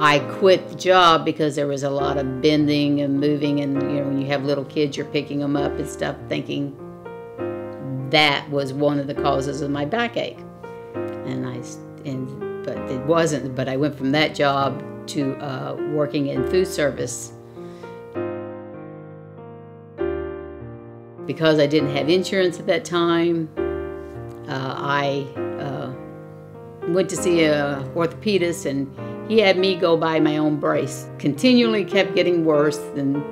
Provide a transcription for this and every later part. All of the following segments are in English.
I quit the job because there was a lot of bending and moving, and you know, when you have little kids, you're picking them up and stuff, thinking that was one of the causes of my backache. And I, and but it wasn't. But I went from that job to uh, working in food service because I didn't have insurance at that time. Uh, I uh, went to see a orthopedist and he had me go buy my own brace. Continually kept getting worse and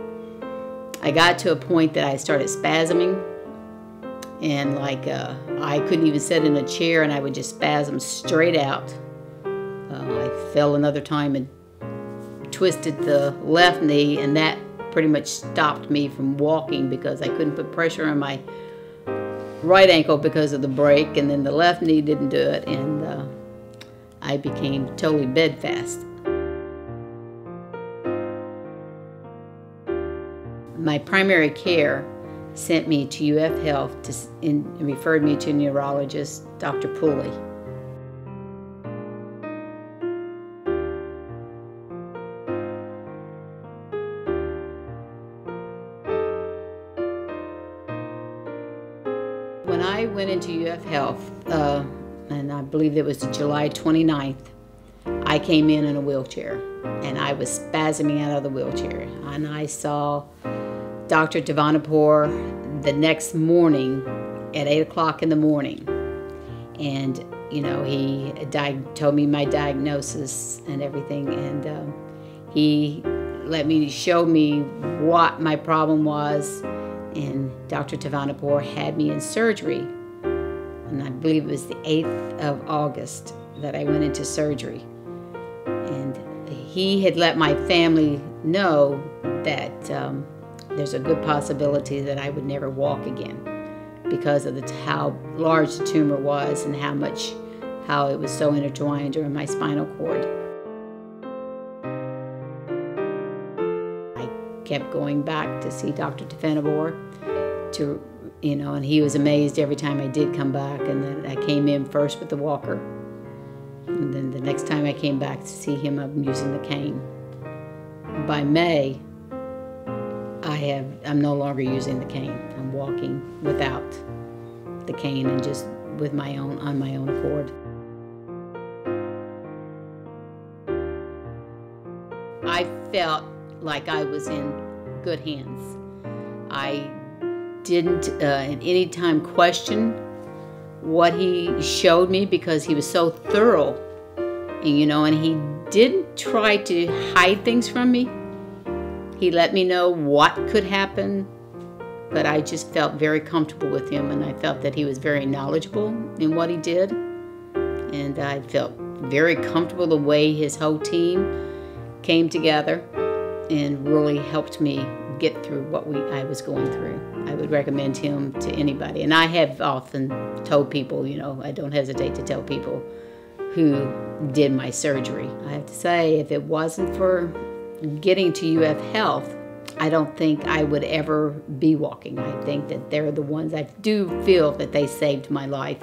I got to a point that I started spasming and like uh, I couldn't even sit in a chair and I would just spasm straight out. Uh, I fell another time and twisted the left knee and that pretty much stopped me from walking because I couldn't put pressure on my right ankle because of the break and then the left knee didn't do it and uh, I became totally bedfast. My primary care sent me to UF Health to, and referred me to neurologist, Dr. Pooley. When I went into UF Health, uh, I believe it was July 29th, I came in in a wheelchair and I was spasming out of the wheelchair. And I saw Dr. Tavanaiepour the next morning at 8 o'clock in the morning. And, you know, he told me my diagnosis and everything. And um, he let me show me what my problem was. And Dr. Tavanaiepour had me in surgery. And I believe it was the 8th of August that I went into surgery. And he had let my family know that um, there's a good possibility that I would never walk again because of the, how large the tumor was and how much, how it was so intertwined in my spinal cord. I kept going back to see Dr. Tavanaiepour to, you know, and he was amazed every time I did come back. And then I came in first with the walker. And then the next time I came back to see him, I'm using the cane. By May, I have, I'm no longer using the cane. I'm walking without the cane and just with my own, on my own accord. I felt like I was in good hands. I didn't uh, at any time question what he showed me because he was so thorough, and, you know, and he didn't try to hide things from me. He let me know what could happen, but I just felt very comfortable with him, and I felt that he was very knowledgeable in what he did, and I felt very comfortable the way his whole team came together and really helped me get through what we I was going through. I would recommend him to anybody. And I have often told people, you know, I don't hesitate to tell people who did my surgery. I have to say, if it wasn't for getting to UF Health, I don't think I would ever be walking. I think that they're the ones I do feel that they saved my life.